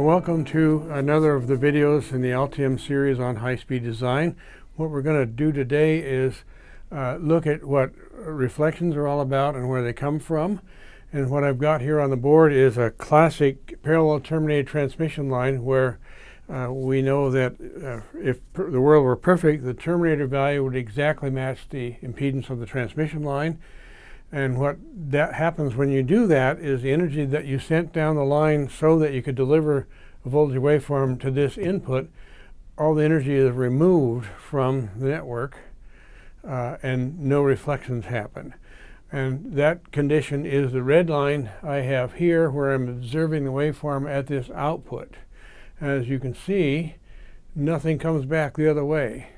welcome to another of the videos in the Altium series on high-speed design. What we're going to do today is uh, look at what reflections are all about and where they come from. And what I've got here on the board is a classic parallel terminated transmission line where uh, we know that uh, if the world were perfect, the terminator value would exactly match the impedance of the transmission line. And what that happens when you do that is the energy that you sent down the line so that you could deliver a voltage waveform to this input, all the energy is removed from the network uh, and no reflections happen. And that condition is the red line I have here where I'm observing the waveform at this output. As you can see, nothing comes back the other way.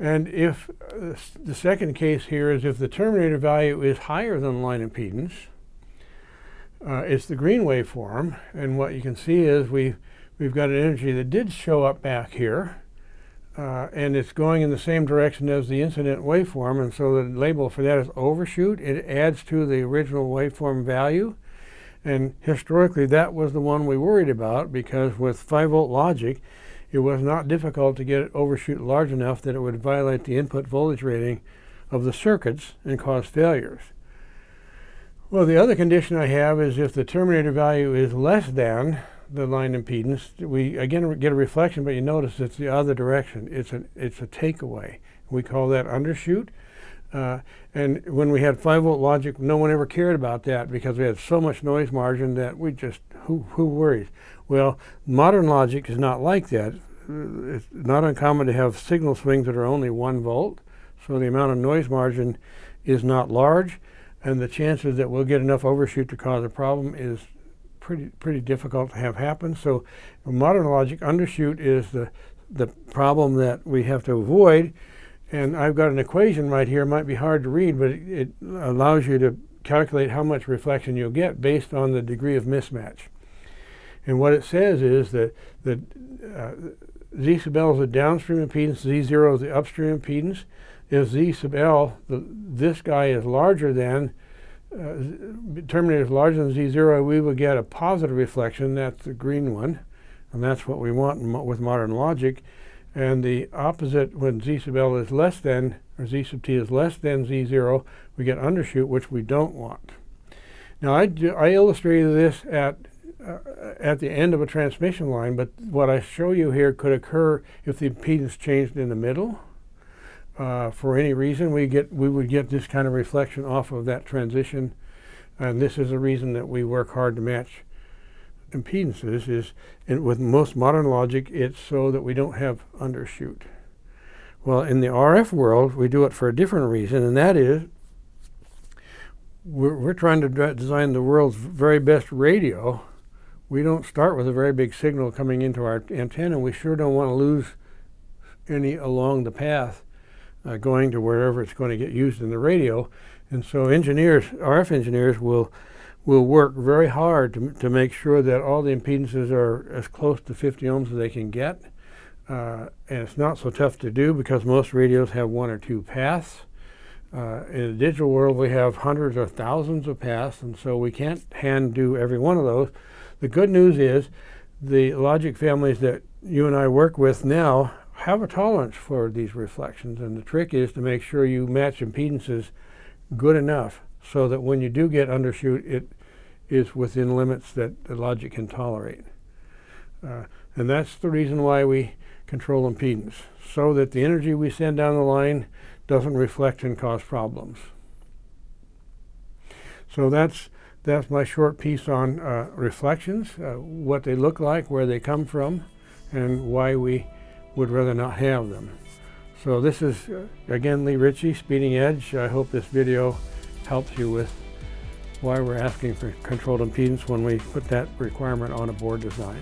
And if uh, the second case here is if the terminator value is higher than line impedance, uh, it's the green waveform. And what you can see is we, we've got an energy that did show up back here. Uh, and it's going in the same direction as the incident waveform. And so the label for that is overshoot. It adds to the original waveform value. And historically, that was the one we worried about because with 5 volt logic, it was not difficult to get it overshoot large enough that it would violate the input voltage rating of the circuits and cause failures. Well, the other condition I have is if the terminator value is less than the line impedance, we again get a reflection, but you notice it's the other direction. It's a, it's a takeaway. We call that undershoot. Uh, and when we had 5 volt logic, no one ever cared about that because we had so much noise margin that we just, who, who worries? Well, modern logic is not like that. Uh, it's not uncommon to have signal swings that are only 1 volt, so the amount of noise margin is not large, and the chances that we'll get enough overshoot to cause a problem is pretty, pretty difficult to have happen. So modern logic undershoot is the, the problem that we have to avoid and I've got an equation right here, it might be hard to read, but it, it allows you to calculate how much reflection you'll get based on the degree of mismatch. And what it says is that, that uh, Z sub L is the downstream impedance, Z0 is the upstream impedance. If Z sub L, the, this guy is larger than, uh, terminator is larger than Z0, we will get a positive reflection, that's the green one. And that's what we want with modern logic. And the opposite, when z sub L is less than, or z sub t is less than z0, we get undershoot, which we don't want. Now, I, I illustrated this at, uh, at the end of a transmission line, but what I show you here could occur if the impedance changed in the middle. Uh, for any reason, we, get, we would get this kind of reflection off of that transition. And this is the reason that we work hard to match impedances is, with most modern logic, it's so that we don't have undershoot. Well, in the RF world, we do it for a different reason, and that is we're, we're trying to design the world's very best radio. We don't start with a very big signal coming into our antenna. We sure don't want to lose any along the path uh, going to wherever it's going to get used in the radio. And so engineers, RF engineers will will work very hard to, to make sure that all the impedances are as close to 50 ohms as they can get. Uh, and it's not so tough to do because most radios have one or two paths. Uh, in the digital world, we have hundreds or thousands of paths, and so we can't hand do every one of those. The good news is the logic families that you and I work with now have a tolerance for these reflections, and the trick is to make sure you match impedances good enough so that when you do get undershoot, it is within limits that the logic can tolerate. Uh, and that's the reason why we control impedance, so that the energy we send down the line doesn't reflect and cause problems. So that's, that's my short piece on uh, reflections, uh, what they look like, where they come from, and why we would rather not have them. So this is, uh, again, Lee Ritchey, Speeding Edge. I hope this video helps you with why we're asking for controlled impedance when we put that requirement on a board design.